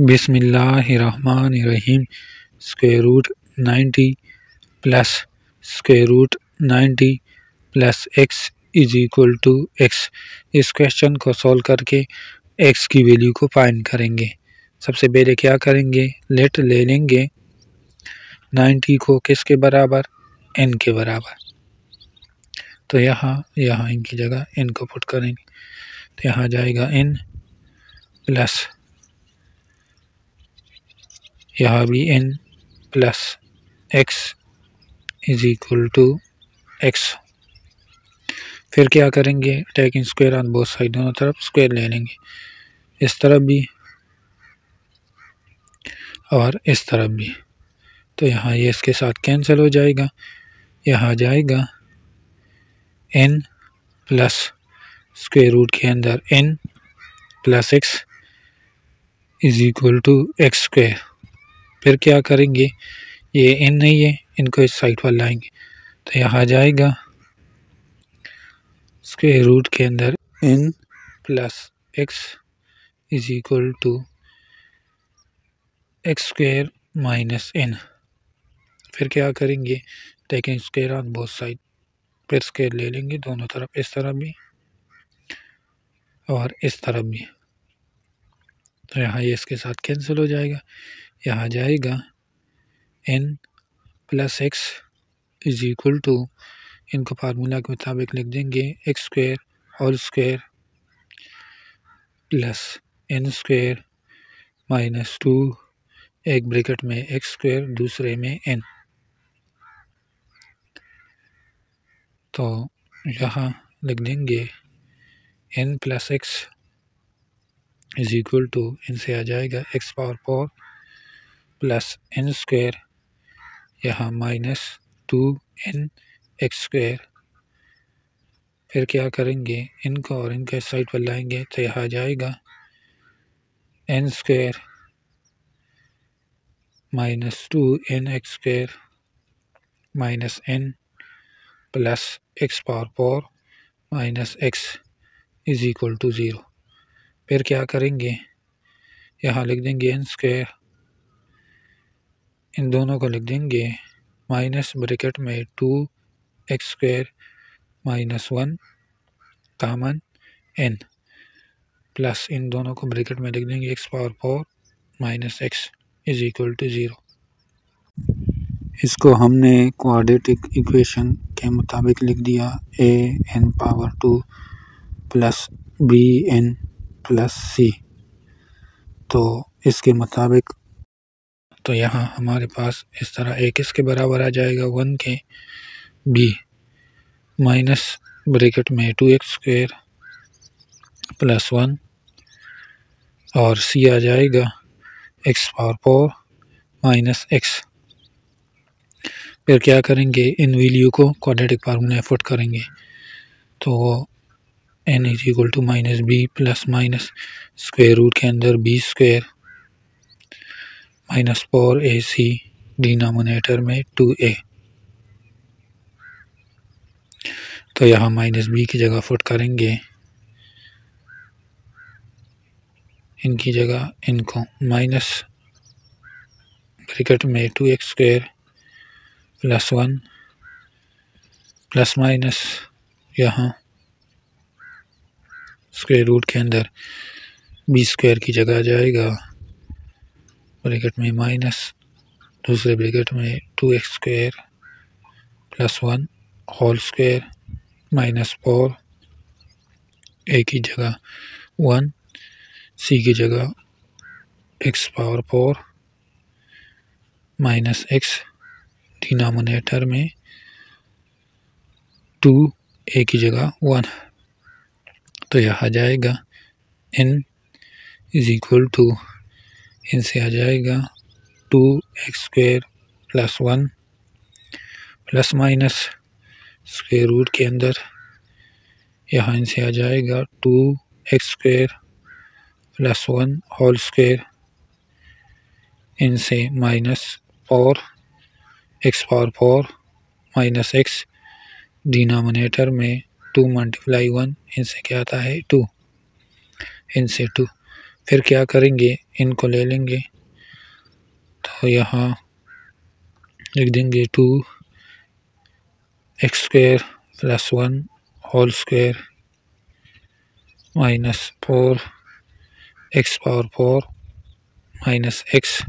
बिस्मिल्लाहिर्रहमानिर्रहीम, square root ninety plus square root ninety plus x is equal to x. इस question को solve करके x की value को फाइंड करेंगे। सबसे पहले क्या करेंगे? लेट ले लेंगे। नाइन्टी को किसके बराबर? एन के बराबर। तो यहाँ यहाँ इनकी जगह एन को पुट करेंगे। तो यहाँ जाएगा एन प्लस यहाँ भी n plus x is equal to x फिर क्या करेंगे? Taking square on both side दोनों तरफ़ स्क्वायर ले लेंगे। इस तरफ़ भी और इस तरफ़ भी। तो यहाँ ये इसके साथ कैंसिल हो जाएगा। यहाँ जाएगा एन प्लस स्क्वायर रूट के अंदर n plus x is equal to x square फिर क्या करेंगे? ये एन नहीं है, इनको इस साइड पर लाएँगे। तो यहाँ जाएगा। स्क्वायर रूट के अंदर n plus x is equal to x square minus n फिर क्या करेंगे? Taking square on both side फिर स्क्वेयर ले लेंगे दोनों तरफ़, इस तरफ़ भी और इस तरफ़ भी। तो यहाँ ये इसके साथ कैंसिल हो जाएगा। यहाँ जाएगा। N plus x is equal to इनको फार्मूला के मुताबिक लिख देंगे x square whole square plus n square minus two एक ब्रैकेट में एक्स स्क्वेयर दूसरे में एन तो यहाँ लिख देंगे n plus x is equal to इनसे आ जाएगा x power four plus n square यहाँ minus two n x square फिर क्या करेंगे? इनको और इनके साइड पर लाएँगे तो यहाँ आ जाएगा n square minus two n x square minus n plus x power four minus x is equal to zero फिर क्या करेंगे? यहाँ लिख देंगे एन स्क्वेयर इन दोनों को लिख देंगे माइनस ब्रैकेट में two x square minus one common n plus इन दोनों को ब्रैकेट में लिख देंगे x power four minus x is equal to zero. इसको हमने क्वाड्रेटिक इक्वेशन के मुताबिक लिख दिया। A n power two plus b n plus c तो इसके मुताबिक तो यहाँ हमारे पास इस तरह ए किसके बराबर आ जाएगा वन के बी माइनस ब्रैकेट में two x square plus one और सी आ जाएगा x power four minus x. फिर क्या करेंगे? इन वैल्यू को क्वाड्रेटिक फार्मूला एफर्ट करेंगे। तो n is equal to minus b plus minus square root के अंदर b square minus four a c denominator में टू ए। तो यहाँ माइनस बी की जगह फुट करेंगे। इनकी जगह इनको माइनस ब्रिकेट में two x square plus one plus minus यहाँ स्क्वेयर रूट के अंदर बी स्क्वायर की जगह जाएगा। ब्रैकेट में माइनस दूसरे ब्रैकेट में two x square plus one whole square minus four a की जगह वन सी की जगह x power four minus x denominator में टू ए की जगह वन तो यह आ जाएगा एन इज़ इक्वल टू इनसे आ जाएगा two x square plus one plus minus square root के अंदर। यहाँ इनसे आ जाएगा two x square plus one whole square. इनसे minus four, x power four minus x denominator में टू मल्टीप्लाई वन। इनसे क्या आता है? टू। इनसे टू। फिर क्या करेंगे? इनको ले लेंगे। तो यहाँ लिख देंगे two x square plus one whole square minus four x power four minus x.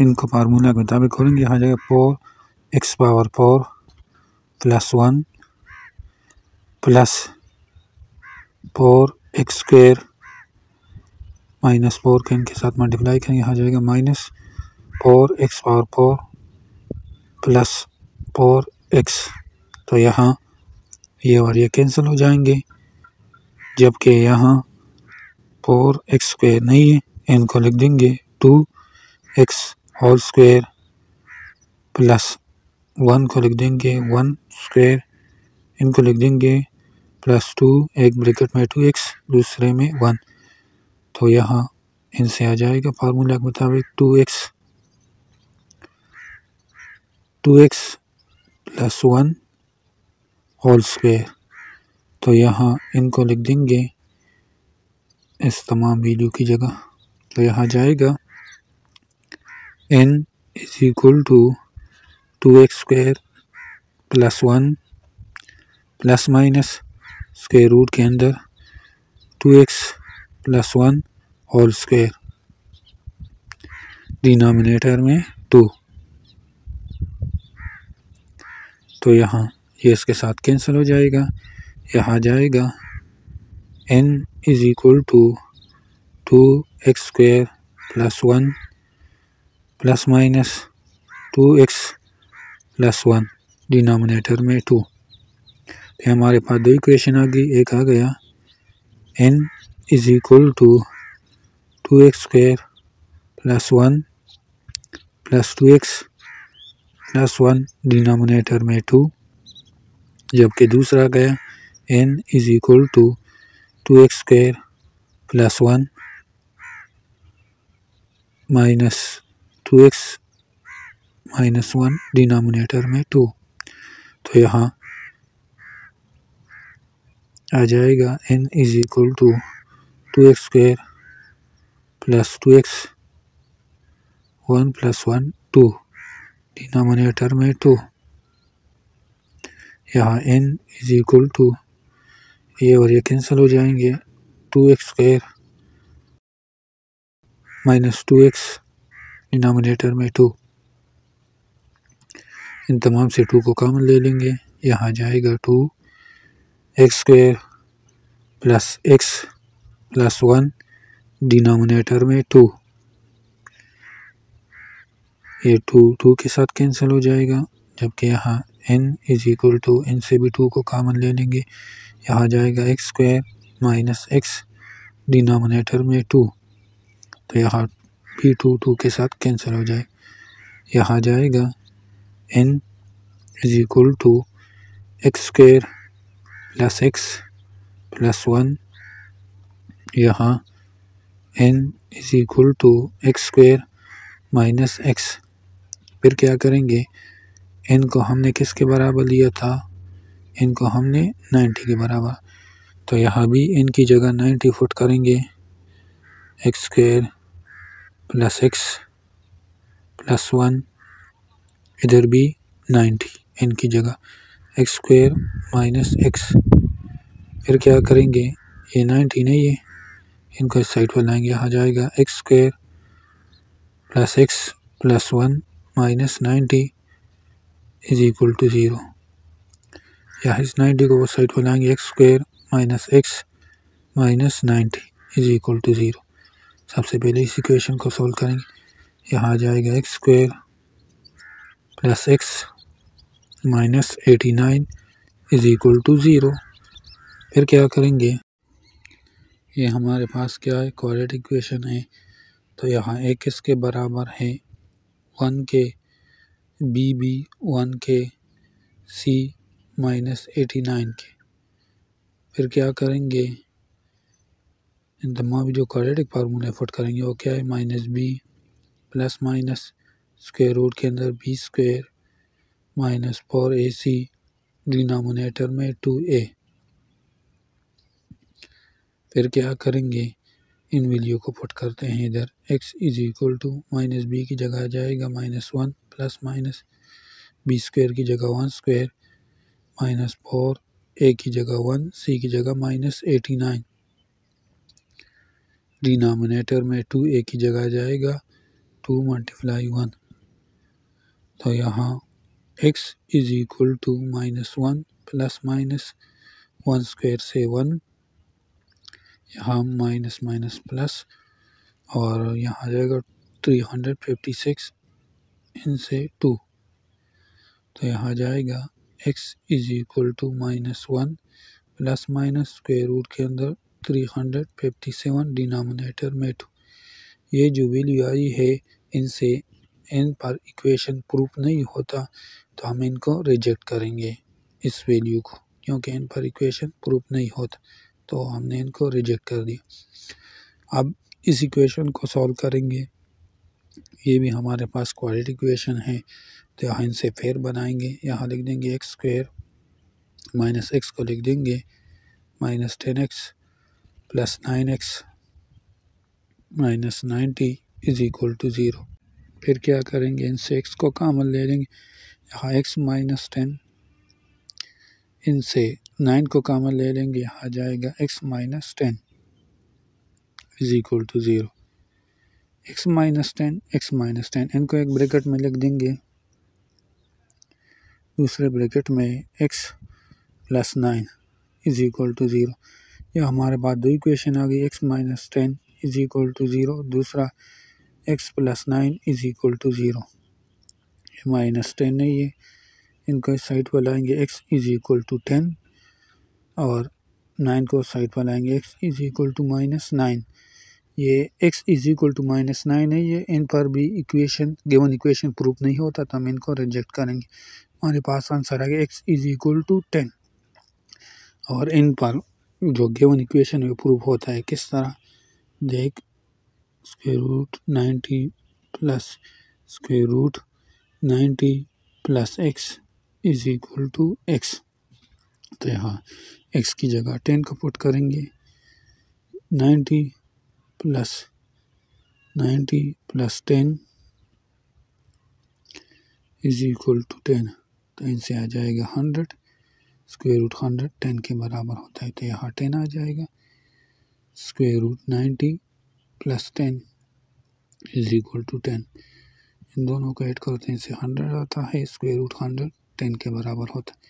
इनको फार्मूला के मुताबिक खोलेंगे। यहाँ जाएगा four x power four plus one plus four x square minus four के इनके साथ मल्टीप्लाई करेंगे यहाँ जाएगा minus four x power four plus four x. तो यहाँ ये और ये कैंसिल हो जाएँगे, जबकि यहाँ फोर एक्स स्क्वेयर नहीं है, इनको लिख देंगे two x whole square plus one को लिख देंगे वन स्क्वेयर, इनको लिख देंगे प्लस टू, एक ब्रैकेट में टू एक्स, दूसरे में वन। तो यहाँ इनसे आ जाएगा फार्मूला के मुताबिक two x two x plus one whole square. तो यहाँ इनको लिख देंगे इस तमाम वैल्यू की जगह। तो यहाँ जाएगा n is equal to two x square plus one plus minus square root के अंदर two x plus one whole square denominator में टू तो यहाँ ये इसके साथ कैंसिल हो जाएगा। यहाँ जाएगा। N is equal to two x square plus one plus minus two x plus one denominator में टू तो हमारे पास दो इक्वेशन आ गई। एक आ गया। N is equal to two x square plus one plus two x plus one denominator में टू जबकि दूसरा गया n is equal to two x square plus one minus two x minus one denominator में two तो यहाँ आ जाएगा n is equal to two x square plus two x one plus one two denominator में two यहाँ n is equal to ये और ये कैंसिल हो जाएँगे. Two x square minus two x denominator में टू इन तमाम से टू को कॉमन ले लेंगे. यहाँ जाएगा two x square plus x plus one denominator में टू ये टू टू के साथ कैंसिल हो जाएगा, जबकि यहाँ n is equal to n से भी टू को कामन ले लेंगे। यहाँ जाएगा x square minus x denominator में टू तो यहाँ भी टू टू के साथ कैंसिल हो जाए। यहाँ जाएगा n is equal to x square plus x plus one यहाँ n is equal to x square minus x फिर क्या करेंगे? एन को हमने किसके बराबर लिया था? एन को हमने नाइन्टी के बराबर। तो यहाँ भी एन की जगह नाइन्टी फुट करेंगे। X square plus x plus one इधर भी नाइन्टी एन की जगह। एक्स स्क्वेयर माइनस एक्स फिर क्या करेंगे? ये नाइन्टी नहीं है। इनको इस साइड पर लाएँगे, यहाँ जाएगा x square plus x plus one minus ninety is equal to zero यहाँ इस नाइन्टी को वो साइड पर लाएँगे x square minus x minus ninety is equal to zero सबसे पहले इस इक्वेशन को सोल्व करेंगे। यहाँ आ जाएगा x square plus x minus eighty nine is equal to zero फिर क्या करेंगे? ये हमारे पास क्या है? क्वाड्रेटिक इक्वेशन है। तो यहाँ ए किसके बराबर है? वन के बी बी वन के सी माइनस एटी नाइन के। फिर क्या करेंगे? इन तमाम जो क्वाड्रेटिक फार्मूले फुट करेंगे, वो क्या है? Minus b plus minus square root के अंदर b square minus four a c denominator में टू ए फिर क्या करेंगे? इन वैल्यू को पुट करते हैं इधर। X is equal to minus b की जगह आ जाएगा minus one plus minus b square की जगह one square minus four a की जगह वन सी की जगह माइनस एटी नाइन डिनोमिनेटर में टू ए की जगह जाएगा टू मल्टीप्लाई वन तो यहाँ x is equal to minus one plus minus one square से वन यहाँ माइनस माइनस प्लस और यहाँ आ जाएगा थ्री हंड्रेड फिफ्टी सिक्स इनसे टू तो यहाँ जाएगा x is equal to minus one plus minus square root के अंदर three hundred fifty seven denominator में टू ये जो वैल्यू आई है, इनसे इन पर इक्वेशन प्रूफ नहीं होता तो हम इनको रिजेक्ट करेंगे इस वैल्यू को, क्योंकि इन पर इक्वेशन प्रूफ नहीं होता। तो हमने इनको रिजेक्ट कर दिया। अब इस इक्वेशन को सॉल्व करेंगे। ये भी हमारे पास क्वालिटी इक्वेशन है तो यहाँ इनसे फेर बनाएँगे। यहाँ लिख देंगे एक्स स्क्वेयर माइनस एक्स को लिख देंगे। Minus ten x plus nine x minus ninety is equal to zero फिर क्या करेंगे? इनसे एक्स को कामन ले लेंगे। यहाँ एक्स माइनस टेन इनसे नाइन को कामन ले लेंगे, आ जाएगा x minus ten is equal to zero x minus ten x minus ten इनको एक ब्रैकेट में लिख देंगे। दूसरे ब्रैकेट में x plus nine is equal to zero यह हमारे पास दो इक्वेशन आ गई x minus ten is equal to zero दूसरा x plus nine is equal to zero minus ten है इनको इस साइड पर लाएँगे x is equal to ten और नाइन को साइड पर लाएँगे x is equal to minus nine ये x is equal to minus nine है, ये इन पर भी इक्वेशन गिवन इक्वेशन प्रूफ नहीं होता तो हम इनको रिजेक्ट करेंगे। हमारे पास आंसर आ गया, x is equal to ten और इन पर जो गिवन इक्वेशन है प्रूफ होता है किस तरह? देख square root ninety plus square root ninety plus x is equal to x तो यहाँ एक्स की जगह टेन का पुट करेंगे। Ninety plus ninety plus ten is equal to ten तो इनसे आ जाएगा hundred square root hundred ten के बराबर होता है तो यहाँ टेन आ जाएगा। Square root ninety plus ten is equal to ten इन दोनों को ऐड करते हैं इसे हंड्रेड आता है स्क्वेयर रूट हंड्रेड टेन के बराबर होता है।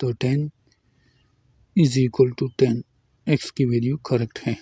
तो ten is equal to ten x की वैल्यू करेक्ट है।